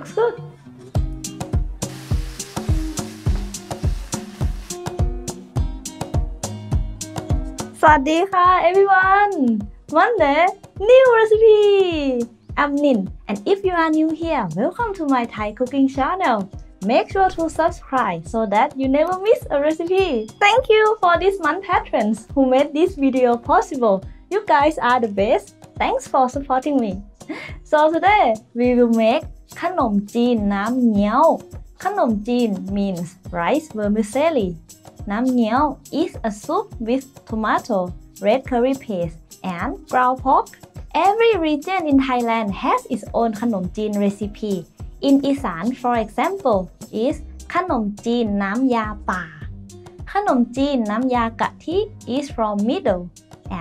Looks good. Everyone! Monday, new recipe! I'm Nin and if you are new here, welcome to my Thai cooking channel. Make sure to subscribe so that you never miss a recipe. Thank you for this month patrons who made this video possible. You guys are the best. Thanks for supporting me. So today we will make ขนมจีนน้ำเงี้ยว ขนมจีน means rice vermicelli น้ำเงี้ยว is a soup with tomato, red curry paste, and ground pork. Every region in Thailand has its own ขนมจีน recipe. In Isan, for example, is ขนมจีนน้ำยาป่า ขนมจีนน้ำยากะทิ is from middle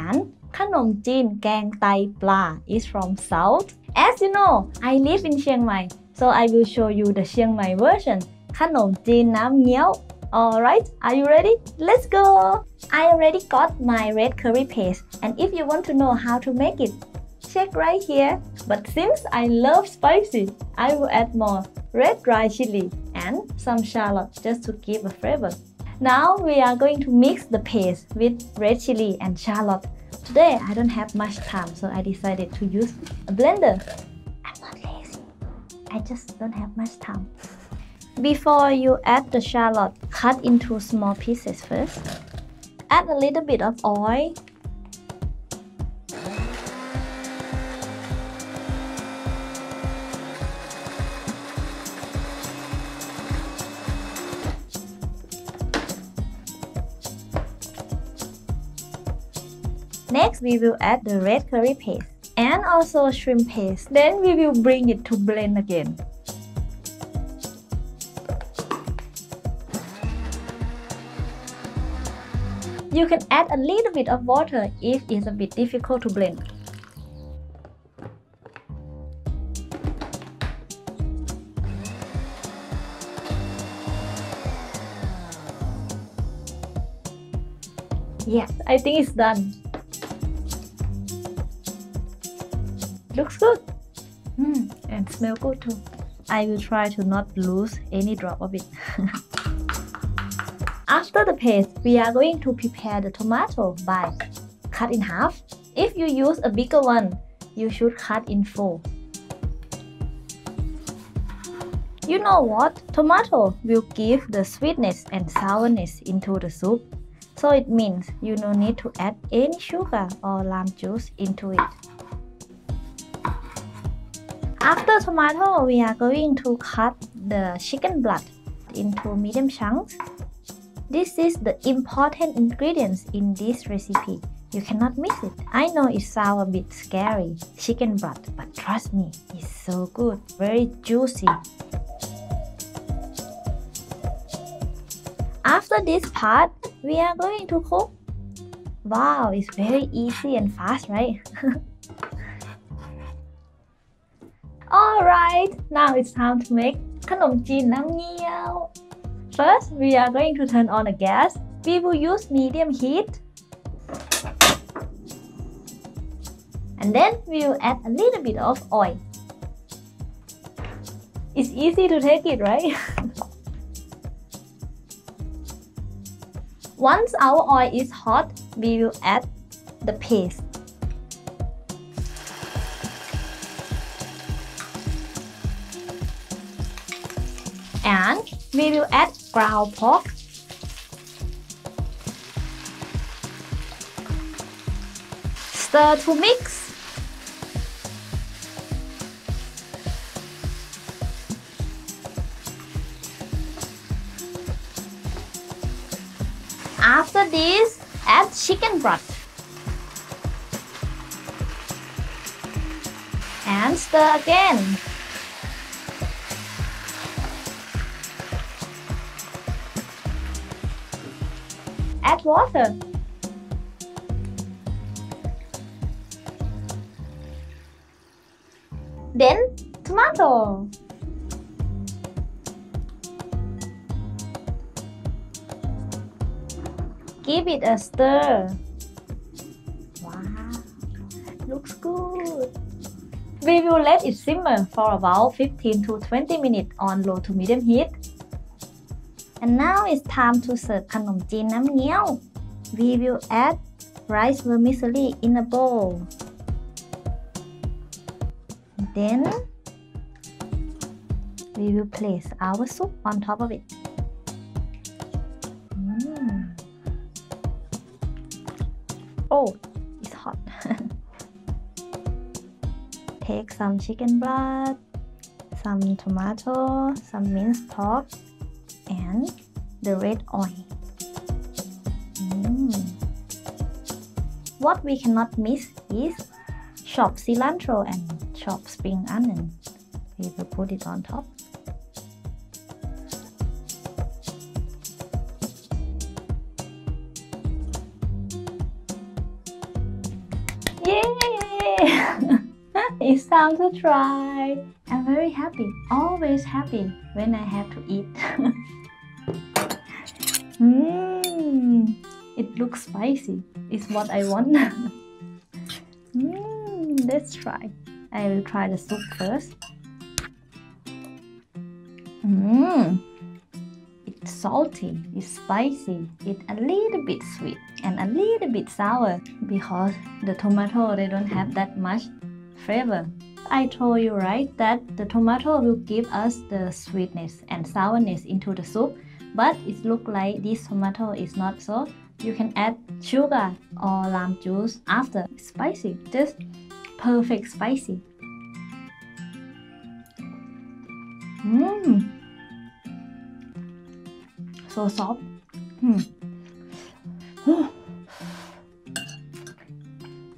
and ขนมจีนแกงไตปลา is from south as you know, I live in Chiang Mai, so I will show you the Chiang Mai version, Khanom Jin Nam Ngiaw. Alright, are you ready? Let's go! I already got my red curry paste, and if you want to know how to make it, check right here. But since I love spicy, I will add more red dry chili and some shallot just to give a flavor. Now we are going to mix the paste with red chili and shallot Today I don't have much time so I decided to use a blender. I'm not lazy. I just don't have much time. Before you add the shallot, cut into small pieces first. Add a little bit of oil. Next, we will add the red curry paste and also shrimp paste. Then we will bring it to blend again. You can add a little bit of water if it's a bit difficult to blend. Yes, I think it's done. Looks good. Mm, and smell good too. I will try to not lose any drop of it. After the paste, we are going to prepare the tomato by cut in half. If you use a bigger one, you should cut in four. You know what? Tomato will give the sweetness and sourness into the soup. So it means you no need to add any sugar or lime juice into it. After tomato, we are going to cut the chicken blood into medium chunks. This is the important ingredients in this recipe. You cannot miss it. I know it sounds a bit scary, chicken blood, but trust me, it's so good, very juicy. After this part, we are going to cook. Wow, it's very easy and fast, right? right, now it's time to make khanom jin nam. First, we are going to turn on the gas. We will use medium heat. And then we will add a little bit of oil. It's easy to take it, right? Once our oil is hot, we will add the paste. And we will add ground pork stir to mix. After this add chicken broth. And stir again water. Then tomato. Give it a stir. Wow, looks good. We will let it simmer for about 15 to 20 minutes on low to medium heat. And now it's time to serve ขนมจีนน้ำเงี้ยว We will add rice vermicelli in a bowl. Then we will place our soup on top of it. Mm. Oh, it's hot. Take some chicken broth, some tomato, some minced pork, and the red oil. Mm. What we cannot miss is chopped cilantro and chopped spring onion. We will put it on top. Yay! it's time to try. I'm very happy, always happy when I have to eat. Mmm, it looks spicy. It's what I want. Mmm, let's try. I will try the soup first. Mmm, it's salty, it's spicy, it's a little bit sweet and a little bit sour because the tomato they don't have that much flavor. I told you right that the tomato will give us the sweetness and sourness into the soup but it look like this tomato is not so. You can add sugar or lime juice after. Spicy. Just perfect spicy. Mmm. So soft. Hmm.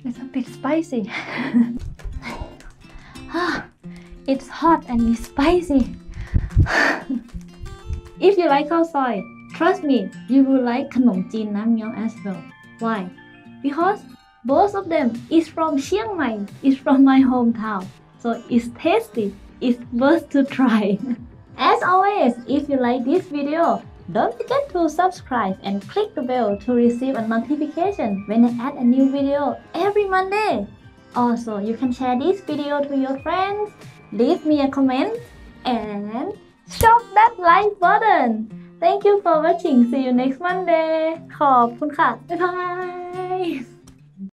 it's a bit spicy. It's hot and it's spicy If you like khao trust me, you will like khanom jin nam ngiaw as well. Why? Because both of them is from Chiang Mai, is from my hometown. So it's tasty, it's worth to try. as always, if you like this video, don't forget to subscribe and click the bell to receive a notification when I add a new video every Monday. Also, you can share this video to your friends, leave me a comment, and shop that like button thank you for watching see you next Monday ขอบคุณค่ะ บ๊ายบาย